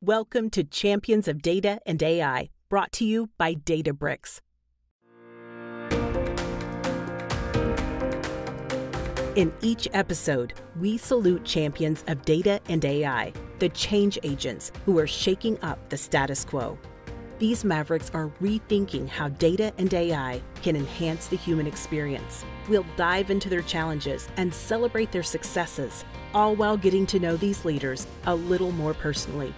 Welcome to Champions of Data and AI, brought to you by Databricks. In each episode, we salute champions of data and AI, the change agents who are shaking up the status quo. These mavericks are rethinking how data and AI can enhance the human experience. We'll dive into their challenges and celebrate their successes, all while getting to know these leaders a little more personally.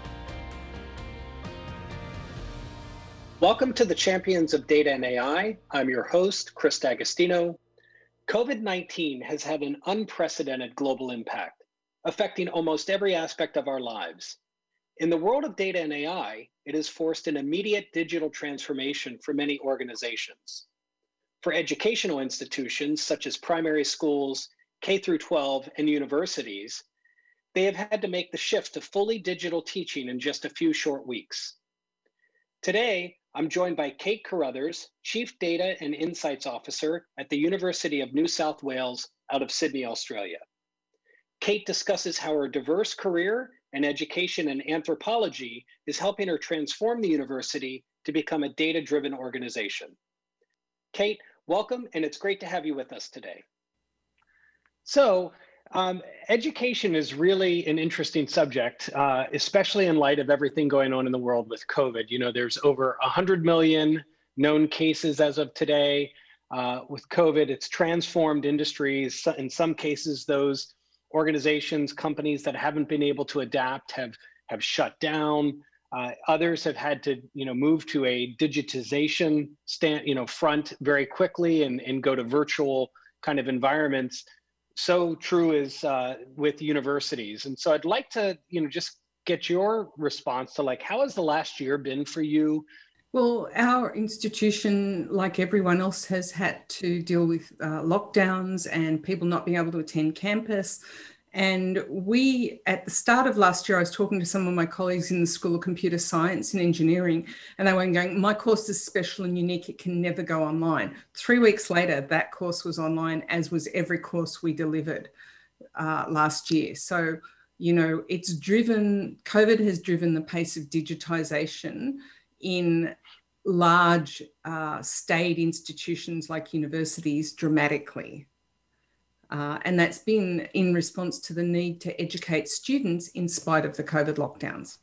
Welcome to the Champions of Data and AI. I'm your host, Chris D'Agostino. COVID 19 has had an unprecedented global impact, affecting almost every aspect of our lives. In the world of data and AI, it has forced an immediate digital transformation for many organizations. For educational institutions such as primary schools, K through 12, and universities, they have had to make the shift to fully digital teaching in just a few short weeks. Today, I'm joined by Kate Carruthers, Chief Data and Insights Officer at the University of New South Wales out of Sydney, Australia. Kate discusses how her diverse career and education in anthropology is helping her transform the university to become a data driven organization. Kate, welcome, and it's great to have you with us today. So, um, education is really an interesting subject, uh, especially in light of everything going on in the world with COVID. You know, there's over 100 million known cases as of today. Uh, with COVID, it's transformed industries. In some cases, those organizations, companies that haven't been able to adapt have, have shut down. Uh, others have had to, you know, move to a digitization stand, you know, front very quickly and, and go to virtual kind of environments so true is uh, with universities. And so I'd like to, you know, just get your response to like, how has the last year been for you? Well, our institution, like everyone else, has had to deal with uh, lockdowns and people not being able to attend campus. And we, at the start of last year, I was talking to some of my colleagues in the School of Computer Science and Engineering, and they were going, My course is special and unique. It can never go online. Three weeks later, that course was online, as was every course we delivered uh, last year. So, you know, it's driven, COVID has driven the pace of digitization in large uh, state institutions like universities dramatically. Uh, and that's been in response to the need to educate students in spite of the COVID lockdowns.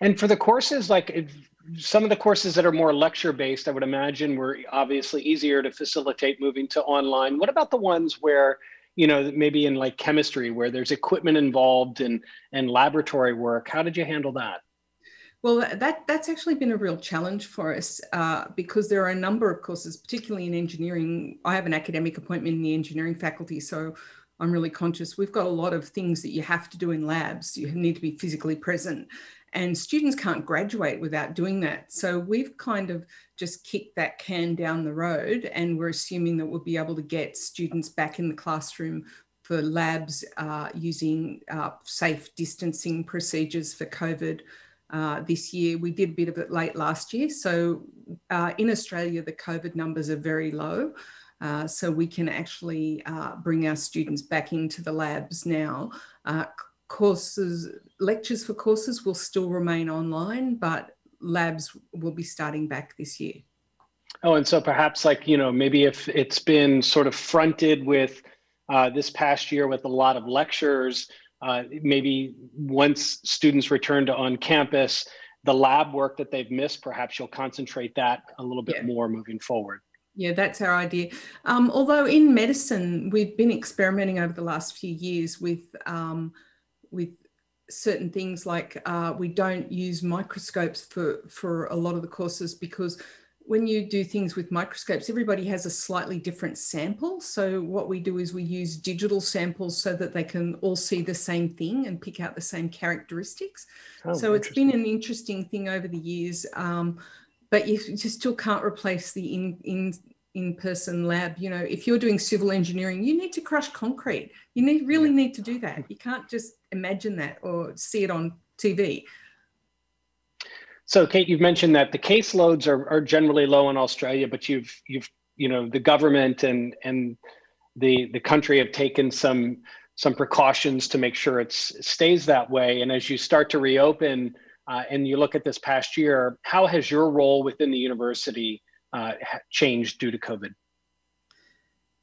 And for the courses, like some of the courses that are more lecture based, I would imagine were obviously easier to facilitate moving to online. What about the ones where, you know, maybe in like chemistry where there's equipment involved and, and laboratory work? How did you handle that? Well, that that's actually been a real challenge for us uh, because there are a number of courses, particularly in engineering. I have an academic appointment in the engineering faculty, so I'm really conscious. We've got a lot of things that you have to do in labs. You need to be physically present, and students can't graduate without doing that. So we've kind of just kicked that can down the road, and we're assuming that we'll be able to get students back in the classroom for labs uh, using uh, safe distancing procedures for COVID uh, this year. We did a bit of it late last year. So uh, in Australia, the COVID numbers are very low. Uh, so we can actually uh, bring our students back into the labs now. Uh, courses, lectures for courses will still remain online, but labs will be starting back this year. Oh, and so perhaps like, you know, maybe if it's been sort of fronted with this past year with a lot of lectures, uh, maybe once students return to on campus, the lab work that they've missed, perhaps you'll concentrate that a little bit yeah. more moving forward. Yeah, that's our idea. Um, although in medicine, we've been experimenting over the last few years with um, with certain things like uh, we don't use microscopes for for a lot of the courses because when you do things with microscopes, everybody has a slightly different sample. So what we do is we use digital samples so that they can all see the same thing and pick out the same characteristics. Oh, so it's been an interesting thing over the years. Um, but you, you still can't replace the in, in in-person lab you know if you're doing civil engineering you need to crush concrete you need really need to do that you can't just imagine that or see it on tv so, Kate, you've mentioned that the caseloads are, are generally low in Australia, but you've you've you know the government and and the the country have taken some some precautions to make sure it stays that way. And as you start to reopen, uh, and you look at this past year, how has your role within the university uh, changed due to COVID?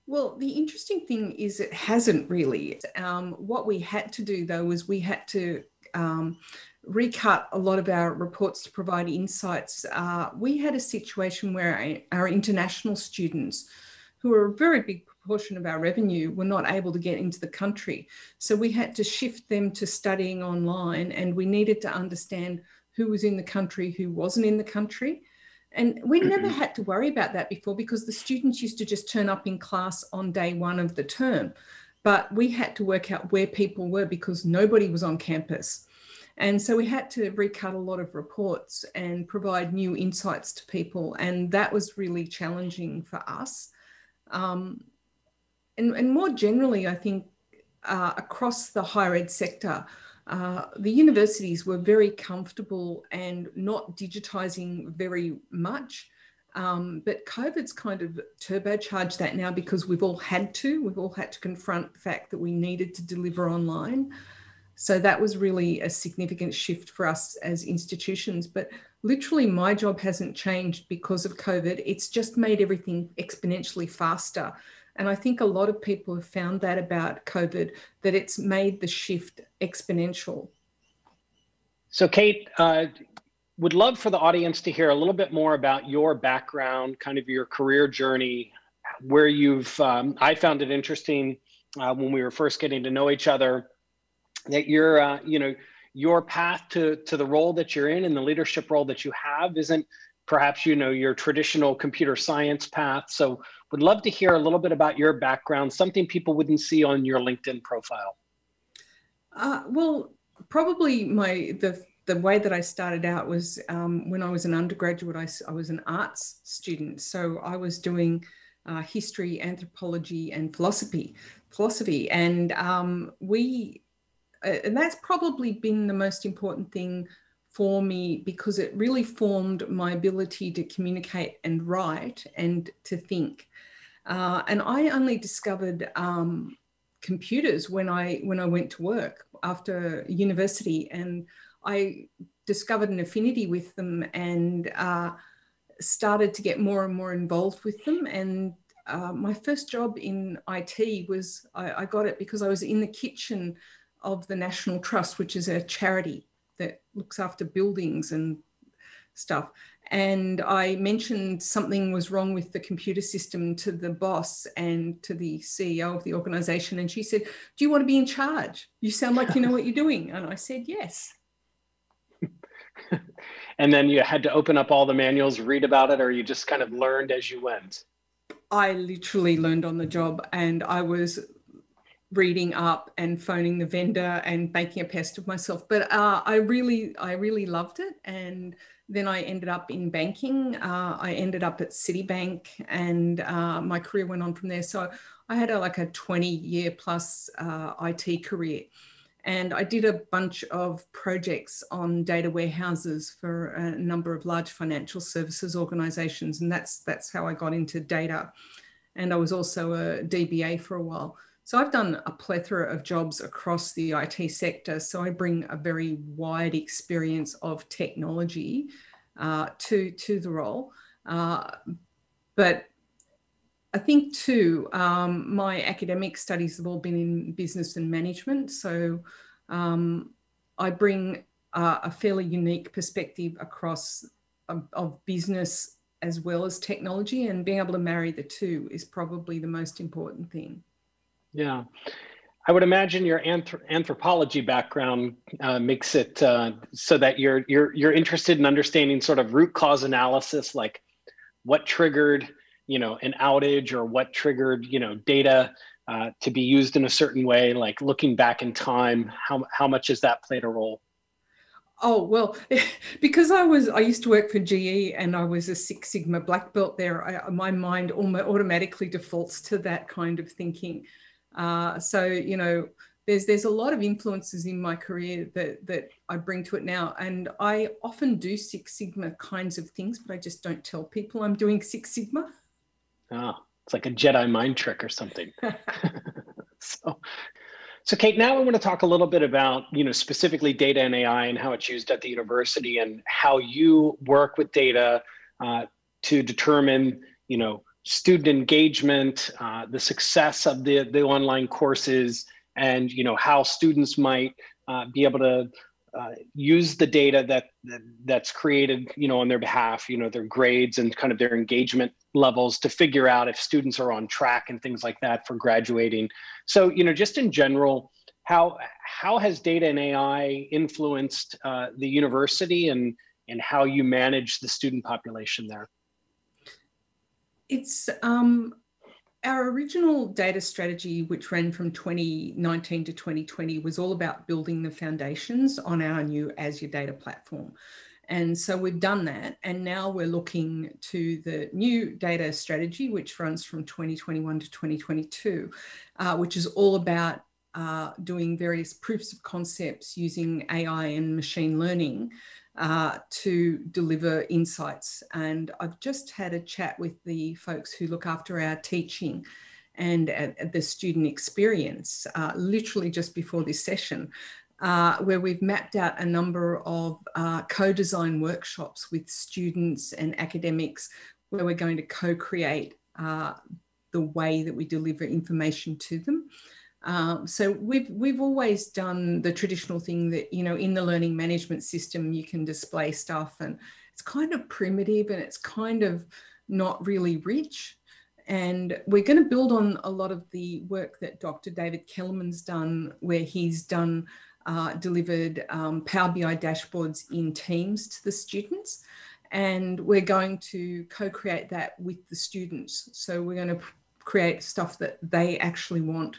Well, the interesting thing is it hasn't really. Um, what we had to do though was we had to um, recut a lot of our reports to provide insights. Uh, we had a situation where our international students, who are a very big proportion of our revenue, were not able to get into the country. So we had to shift them to studying online, and we needed to understand who was in the country, who wasn't in the country. And we never had to worry about that before because the students used to just turn up in class on day one of the term. But we had to work out where people were because nobody was on campus. And so we had to recut a lot of reports and provide new insights to people. And that was really challenging for us. Um, and, and, more generally, I think uh, across the higher ed sector, uh, the universities were very comfortable and not digitizing very much. Um, but COVID's kind of turbocharged that now because we've all had to. We've all had to confront the fact that we needed to deliver online. So that was really a significant shift for us as institutions. But literally, my job hasn't changed because of COVID. It's just made everything exponentially faster. And I think a lot of people have found that about COVID, that it's made the shift exponential. So, Kate, uh, would love for the audience to hear a little bit more about your background, kind of your career journey, where you've, um, I found it interesting uh, when we were first getting to know each other that you're, uh, you know, your path to, to the role that you're in and the leadership role that you have isn't perhaps you know your traditional computer science path so would love to hear a little bit about your background something people wouldn't see on your linkedin profile uh, well probably my the the way that I started out was um, when I was an undergraduate, I, I, was an arts student. So I was doing uh, history, anthropology, and philosophy. Philosophy, and um, we, and that's probably been the most important thing for me because it really formed my ability to communicate and write and to think. Uh, and I only discovered um, computers when I when I went to work after university, and I discovered an affinity with them and uh, started to get more and more involved with them. And uh, my first job in IT was I, I got it because I was in the kitchen of the National Trust, which is a charity that looks after buildings and stuff. And I mentioned something was wrong with the computer system to the boss and to the CEO of the organization. And she said, Do you want to be in charge? You sound like you know what you're doing. And I said, Yes. and then you had to open up all the manuals, read about it, or you just kind of learned as you went? I literally learned on the job and I was reading up and phoning the vendor and making a pest of myself. But uh, I really, I really loved it. And then I ended up in banking. Uh, I ended up at Citibank, and uh, my career went on from there. So I had a, like a 20 year plus uh, IT career. And I did a bunch of projects on data warehouses for a number of large financial services organizations. And that's, that's how I got into data. And I was also a DBA for a while. So I've done a plethora of jobs across the IT sector. So I bring a very wide experience of technology uh, to, to the role. Uh, but I think too, um, my academic studies have all been in business and management. So um, I bring uh, a fairly unique perspective across um, of business as well as technology and being able to marry the two is probably the most important thing. Yeah. I would imagine your anthrop- anthropology background uh, makes it uh, so that you're you're you're interested in understanding sort of root cause analysis, like what triggered you know an outage or what triggered you know data uh, to be used in a certain way, like looking back in time. How how much has that played a role? Oh well, because I was I used to work for GE and I was a Six Sigma black belt there. I, my mind almost automatically defaults to that kind of thinking. Uh, so, you know, there's there's a lot of influences in my career that that I bring to it now, and I often do Six Sigma kinds of things, but I just don't tell people I'm doing Six Sigma. Ah, it's like a Jedi mind trick or something. so, So Kate, now I want to talk a little bit about, you know, specifically data and AI and how it's used at the university and how you work with data uh, to determine, you know, student engagement, uh, the success of the, the online courses, and, you know, how students might uh, be able to uh, use the data that, that, that's created, you know, on their behalf, you know, their grades and kind of their engagement levels to figure out if students are on track and things like that for graduating. So, you know, just in general, how how has data and AI influenced uh, the university and and how you manage the student population there? It's um, our original data strategy, which ran from 2019 to 2020, was all about building the foundations on our new Azure data platform. And so we've done that. And now we're looking to the new data strategy, which runs from 2021 to 2022, uh, which is all about uh, doing various proofs of concepts using AI and machine learning uh, to deliver insights. And I've just had a chat with the folks who look after our teaching and the student experience, uh, literally just before this session, uh, where we've mapped out a number of uh, co-design workshops with students and academics where we're going to co-create uh, the way that we deliver information to them. Um, so we've we've always done the traditional thing that you know in the learning management system you can display stuff and it's kind of primitive and it's kind of not really rich. And we're going to build on a lot of the work that Dr. David Kellermann's done, where he's done uh, delivered um, Power BI dashboards in Teams to the students. And we're going to co-create that with the students. So we're going to create stuff that they actually want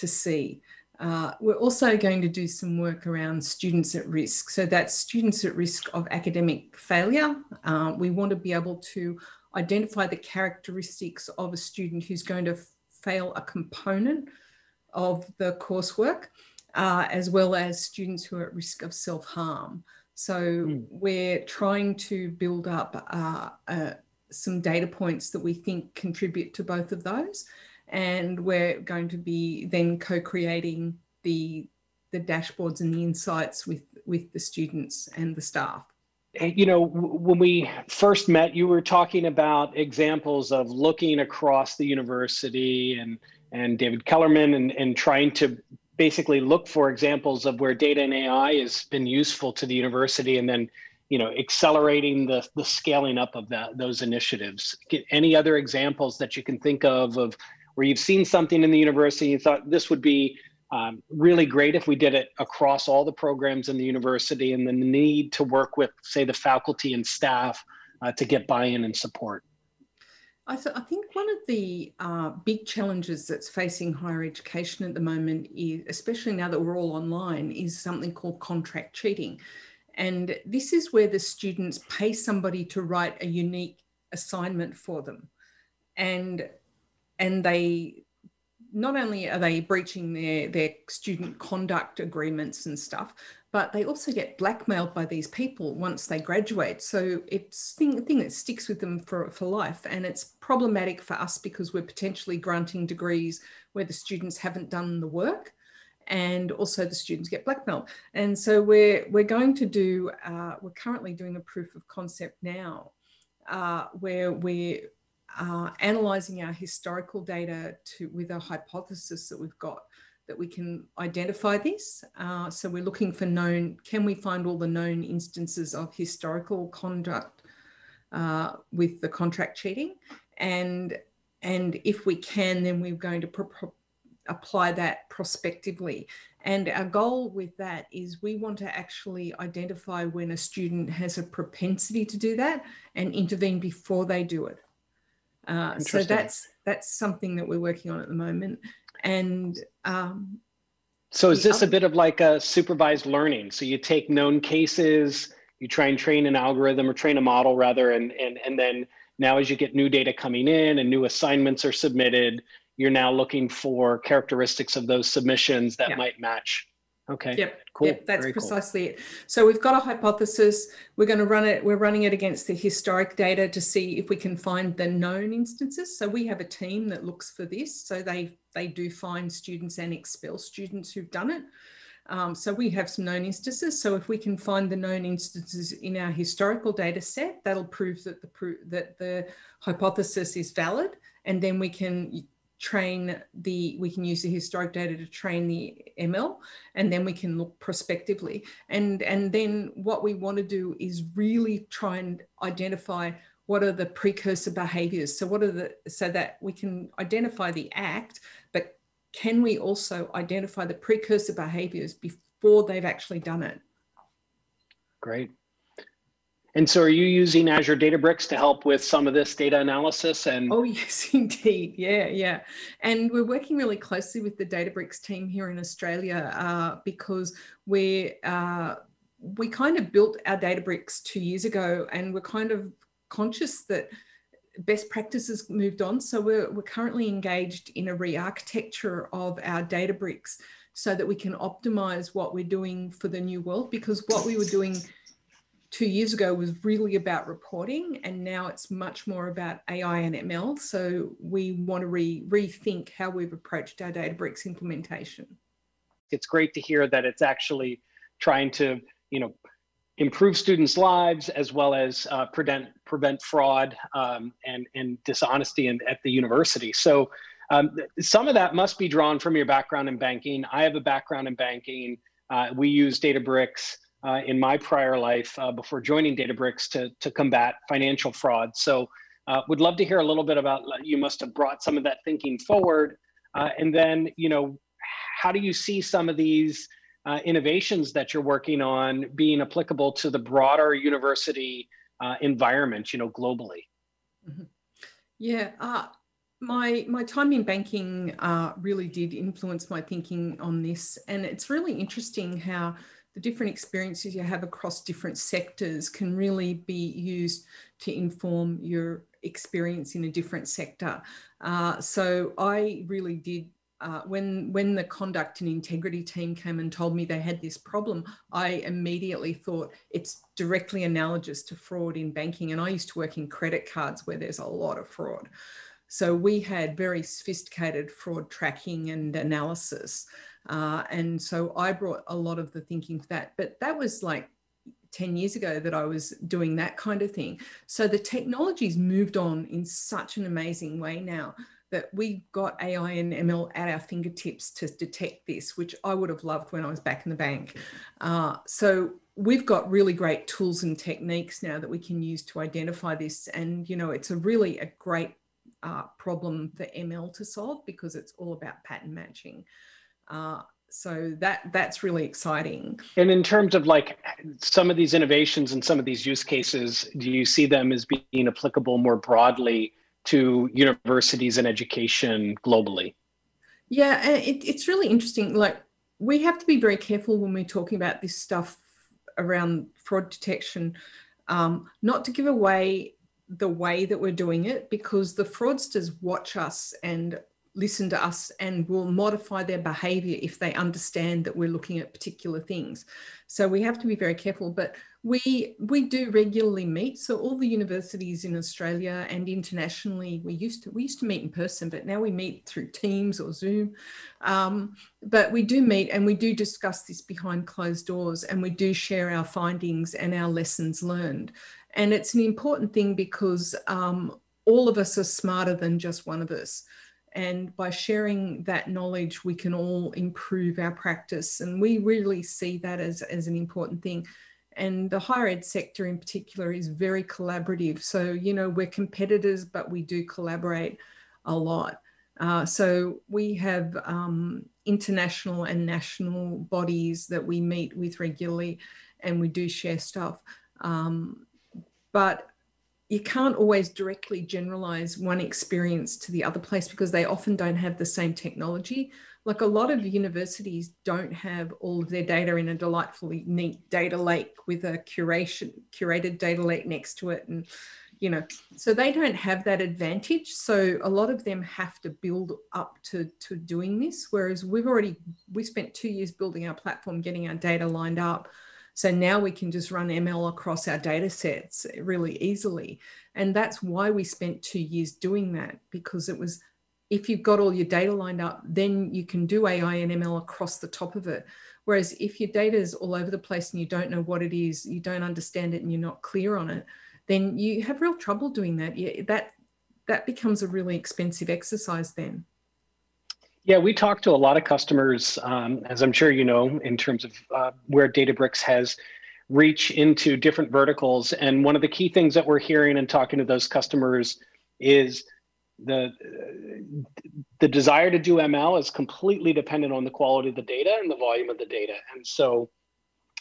to see. Uh, we're also going to do some work around students at risk. So that's students at risk of academic failure. Uh, we want to be able to identify the characteristics of a student who's going to fail a component of the coursework uh, as well as students who are at risk of self-harm. So mm. we're trying to build up uh, uh, some data points that we think contribute to both of those. And we're going to be then co-creating the, the dashboards and the insights with, with the students and the staff. You know, when we first met, you were talking about examples of looking across the university and and David Kellermann and, and trying to basically look for examples of where data and AI has been useful to the university and then you know accelerating the, the scaling up of that those initiatives Get any other examples that you can think of of where you've seen something in the university and you thought this would be um, really great if we did it across all the programs in the university and the need to work with say the faculty and staff uh, to get buy-in and support I, th- I, think one of the uh, big challenges that's facing higher education at the moment is, especially now that we're all online, is something called contract cheating. And this is where the students pay somebody to write a unique assignment for them. And and they not only are they breaching their, their student conduct agreements and stuff, but they also get blackmailed by these people once they graduate. So it's thing, thing that sticks with them for, for life. And it's problematic for us because we're potentially granting degrees where the students haven't done the work and also the students get blackmailed. And so we're, we're going to do, uh, we're currently doing a proof of concept now uh, where we're uh, analysing our historical data to, with a hypothesis that we've got that we can identify this. Uh, so we're looking for known, can we find all the known instances of historical conduct uh, with the contract cheating? And, and if we can, then we're going to apply that prospectively. And our goal with that is we want to actually identify when a student has a propensity to do that and intervene before they do it. Uh, so that's that's something that we're working on at the moment. And um, so is this a bit of like a supervised learning? So you take known cases, you try and train an algorithm or train a model rather, and and and then now as you get new data coming in and new assignments are submitted, you're now looking for characteristics of those submissions that yeah. might match Okay. Yep. Cool. Yep, that's Very precisely cool. it. So we've got a hypothesis. We're going to run it. We're running it against the historic data to see if we can find the known instances. So we have a team that looks for this. So they they do find students and expel students who've done it. Um, so we have some known instances. So if we can find the known instances in our historical data set, that'll prove that the that the hypothesis is valid, and then we can train the we can use the historic data to train the ml and then we can look prospectively. And and then what we want to do is really try and identify what are the precursor behaviors. So what are the so that we can identify the act but can we also identify the precursor behaviors before they've actually done it? Great and so are you using Azure Databricks to help with some of this data analysis and Oh yes, indeed. Yeah, yeah. And we're working really closely with the Databricks team here in Australia uh, because we're uh, we kind of built our Databricks two years ago and we're kind of conscious that best practices moved on. So we're, we're currently engaged in a re-architecture of our Databricks so that we can optimize what we're doing for the new world because what we were doing two years ago was really about reporting and now it's much more about AI and ML. So we want to re- rethink how we've approached our Databricks implementation. It's great to hear that it's actually trying to, you know, improve students' lives as well as uh, prevent prevent fraud um, and and dishonesty in, at the university. So um, some of that must be drawn from your background in banking. I have a background in banking. Uh, we use Databricks uh, in my prior life uh, before joining Databricks to, to combat financial fraud. So uh, would love to hear a little bit about, you must have brought some of that thinking forward. Uh, and then, you know, how do you see some of these uh, innovations that you're working on being applicable to the broader university uh, environment, you know, globally? Mm-hmm. Yeah, my my time in banking really did influence my thinking on this, and it's really interesting how the different experiences you have across different sectors can really be used to inform your experience in a different sector. Uh, so I really did. Uh, when when the conduct and integrity team came and told me they had this problem, I immediately thought it's directly analogous to fraud in banking. And I used to work in credit cards where there's a lot of fraud. So we had very sophisticated fraud tracking and analysis. Uh, and so I brought a lot of the thinking to that. But that was like 10 years ago that I was doing that kind of thing. So the technology's moved on in such an amazing way now that we've got AI and ML at our fingertips to detect this, which I would have loved when I was back in the bank. Uh, so we've got really great tools and techniques now that we can use to identify this. And, you know, it's a really a great uh, problem for ML to solve because it's all about pattern matching. Uh, so that that's really exciting. And in terms of like some of these innovations and some of these use cases, do you see them as being applicable more broadly to universities and education globally? Yeah, it, it's really interesting. Like we have to be very careful when we're talking about this stuff around fraud detection, um, not to give away the way that we're doing it because the fraudsters watch us and listen to us and will modify their behavior if they understand that we're looking at particular things. So we have to be very careful but we we do regularly meet. So all the universities in australia and internationally we used to we used to meet in person but now we meet through teams or zoom. Um, but we do meet and we do discuss this behind closed doors and we do share our findings and our lessons learned. And it's an important thing because um, all of us are smarter than just one of us and by sharing that knowledge, we can all improve our practice. And we really see that as, as an important thing. And the higher ed sector in particular is very collaborative. So, you know, we're competitors, but we do collaborate a lot. Uh, so we have um, international and national bodies that we meet with regularly and we do share stuff. Um, but you can't always directly generalize one experience to the other place because they often don't have the same technology. Like a lot of universities don't have all of their data in a delightfully neat data lake with a curation curated data lake next to it and you know so they don't have that advantage so a lot of them have to build up to to doing this whereas we've already we spent two years building our platform getting our data lined up so now we can just run ml across our data sets really easily and that's why we spent two years doing that because it was if you've got all your data lined up then you can do ai and ml across the top of it whereas if your data is all over the place and you don't know what it is you don't understand it and you're not clear on it then you have real trouble doing that. That that becomes a really expensive exercise then. Yeah, we talk to a lot of customers, um, as I'm sure you know, in terms of uh, where Databricks has reach into different verticals. And one of the key things that we're hearing and talking to those customers is the the desire to do ML is completely dependent on the quality of the data and the volume of the data. And so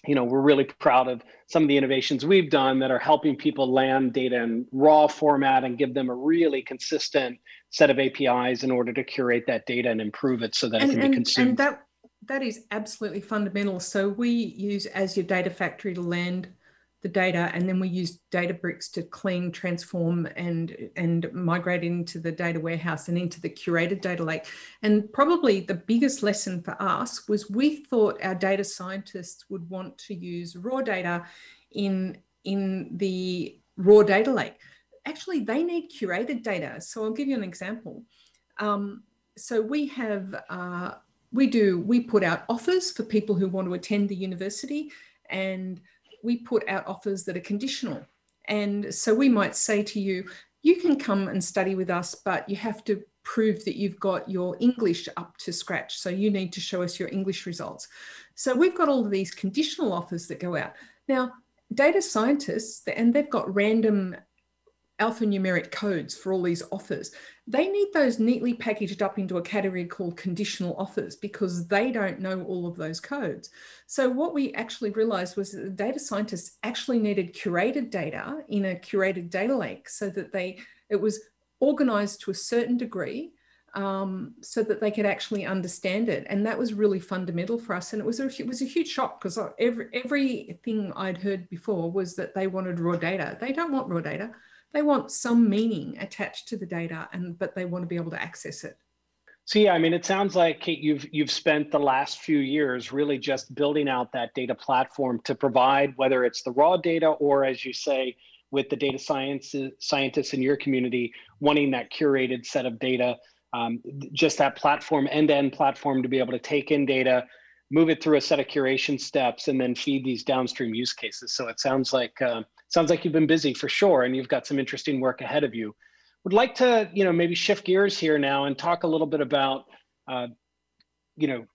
you know, we're really proud of some of the innovations we've done that are helping people land data in raw format and give them a really consistent set of APIs in order to curate that data and improve it so that and, it can and, be consumed. And that that is absolutely fundamental. So we use Azure Data Factory to land the data and then we use Databricks to clean, transform and, and migrate into the data warehouse and into the curated data lake. And probably the biggest lesson for us was we thought our data scientists would want to use raw data in, in the raw data lake. Actually, they need curated data. So I'll give you an example. Um, so we have, uh, we do, we put out offers for people who want to attend the university and we put out offers that are conditional. And so we might say to you, you can come and study with us, but you have to prove that you've got your English up to scratch. So you need to show us your English results. So we've got all of these conditional offers that go out. Now, data scientists, and they've got random alphanumeric codes for all these offers. They need those neatly packaged up into a category called conditional offers because they don't know all of those codes. So what we actually realized was that the data scientists actually needed curated data in a curated data lake so that they it was organized to a certain degree um, so that they could actually understand it. And that was really fundamental for us. And it was a, it was a huge shock because every, everything I'd heard before was that they wanted raw data. They don't want raw data they want some meaning attached to the data and but they want to be able to access it. So yeah, I mean, it sounds like Kate, you've you've spent the last few years really just building out that data platform to provide whether it's the raw data or, as you say, with the data science scientists in your community wanting that curated set of data, um, just that platform, end-to-end platform to be able to take in data, move it through a set of curation steps, and then feed these downstream use cases. So it sounds like uh, sounds like you've been busy for sure, and you've got some interesting work ahead of you. Would like to, you know, maybe shift gears here now and talk a little bit about, uh, you know,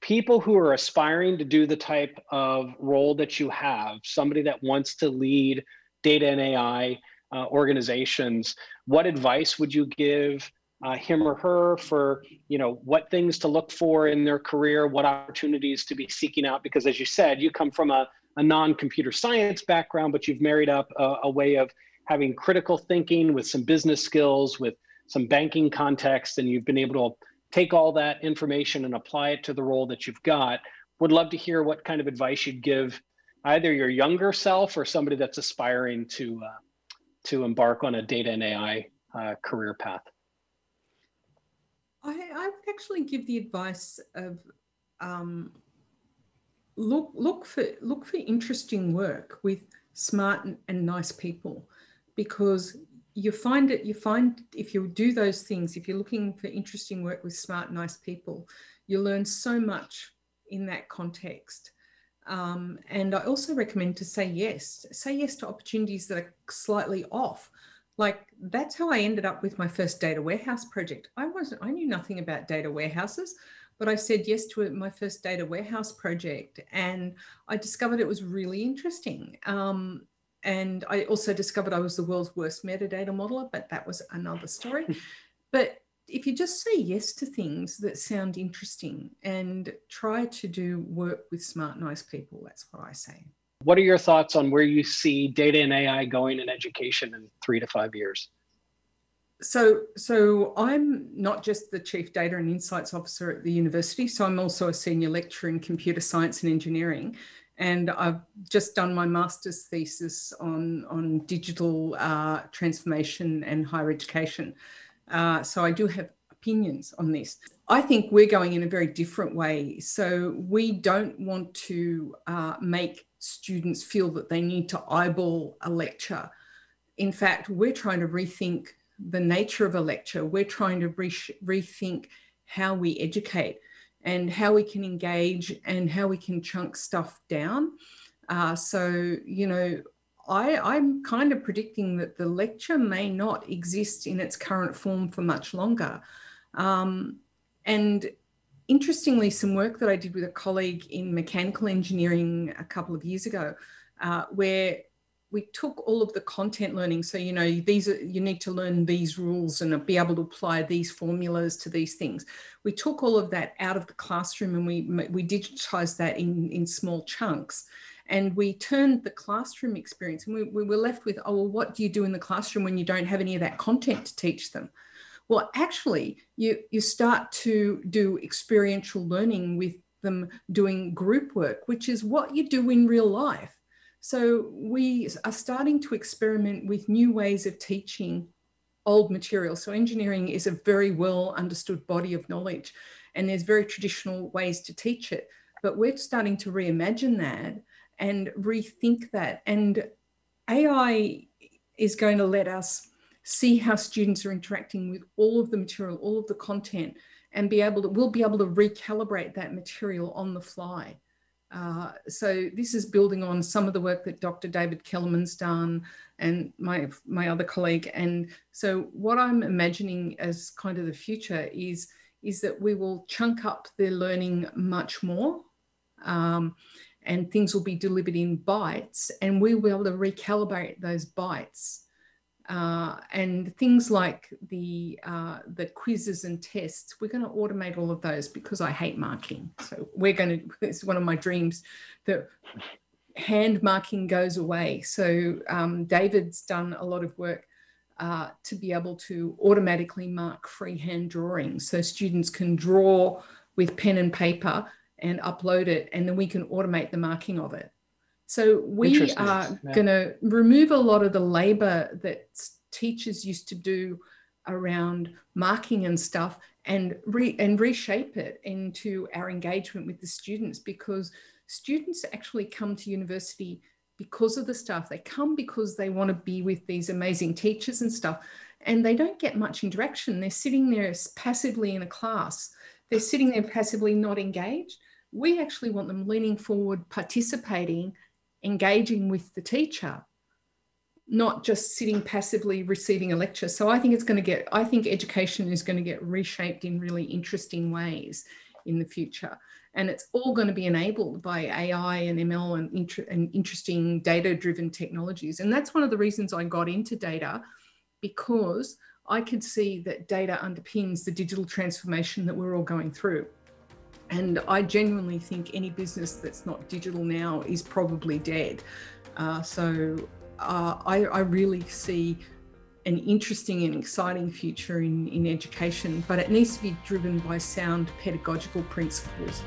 people who are aspiring to do the type of role that you have, somebody that wants to lead data and AI uh, organizations. What advice would you give uh, him or her for, you know, what things to look for in their career, what opportunities to be seeking out? Because as you said, you come from a a non-computer science background, but you've married up a, a, way of having critical thinking with some business skills, with some banking context, and you've been able to take all that information and apply it to the role that you've got. Would love to hear what kind of advice you'd give either your younger self or somebody that's aspiring to uh, to embark on a data and AI uh, career path. I, I would actually give the advice of um, look look for look for interesting work with smart and, and nice people because you find it you find if you do those things if you're looking for interesting work with smart nice people you learn so much in that context. Um, and i also recommend to say yes say yes to opportunities that are slightly off like that's how i ended up with my first data warehouse project i wasn't i knew nothing about data warehouses but I said yes to my first data warehouse project, and I discovered it was really interesting. Um, and I also discovered I was the world's worst metadata modeler, but that was another story. but if you just say yes to things that sound interesting and try to do work with smart, nice people, that's what I say. What are your thoughts on where you see data and AI going in education in three to five years? so so i'm not just the chief data and insights officer at the university so i'm also a senior lecturer in computer science and engineering and I've just done my master's thesis on, on digital uh, transformation and higher education. Uh, so I do have opinions on this. I think we're going in a very different way. So we don't want to uh, make students feel that they need to eyeball a lecture. In fact, we're trying to rethink the nature of a lecture. We're trying to re- rethink how we educate and how we can engage and how we can chunk stuff down. Uh, so, you know, I, I'm kind of predicting that the lecture may not exist in its current form for much longer. Um, and interestingly, some work that I did with a colleague in mechanical engineering a couple of years ago, uh, where we took all of the content learning. So, you know, these are, you need to learn these rules and be able to apply these formulas to these things. We took all of that out of the classroom and we, we digitized that in, in small chunks. And we turned the classroom experience and we, we were left with, oh, well, what do you do in the classroom when you don't have any of that content to teach them? Well, actually, you, you start to do experiential learning with them doing group work, which is what you do in real life so we are starting to experiment with new ways of teaching old material. So engineering is a very well understood body of knowledge and there's very traditional ways to teach it. But we're starting to reimagine that and rethink that. And AI is going to let us see how students are interacting with all of the material, all of the content, and be able to, we'll be able to recalibrate that material on the fly. Uh, so this is building on some of the work that Dr. David Kellermann's done and my, my other colleague. And so what I'm imagining as kind of the future is, is that we will chunk up the learning much more um, and things will be delivered in bytes and we will be able to recalibrate those bytes uh, and things like the uh, the quizzes and tests, we're going to automate all of those because I hate marking. So we're going to. It's one of my dreams that hand marking goes away. So um, David's done a lot of work uh, to be able to automatically mark freehand drawings, so students can draw with pen and paper and upload it, and then we can automate the marking of it. So we are yeah. going to remove a lot of the labor that teachers used to do around marking and stuff and re- and reshape it into our engagement with the students because students actually come to university because of the stuff. They come because they want to be with these amazing teachers and stuff and they don't get much interaction. They're sitting there passively in a class. They're sitting there passively not engaged. We actually want them leaning forward participating engaging with the teacher, not just sitting passively receiving a lecture. So I think it's going to get, I think education is going to get reshaped in really interesting ways in the future. And it's all going to be enabled by AI and ML and, inter- and interesting data driven technologies. And that's one of the reasons I got into data because I could see that data underpins the digital transformation that we're all going through. And I genuinely think any business that's not digital now is probably dead. Uh, so uh, I, I, really see an interesting and exciting future in, in education, but it needs to be driven by sound pedagogical principles.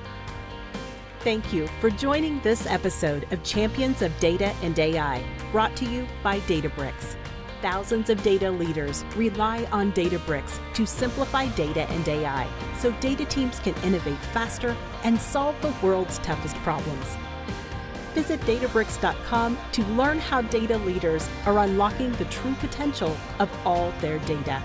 Thank you for joining this episode of Champions of Data and AI, brought to you by Databricks thousands of data leaders rely on Databricks to simplify data and AI so data teams can innovate faster and solve the world's toughest problems. Visit Databricks.com to learn how data leaders are unlocking the true potential of all their data.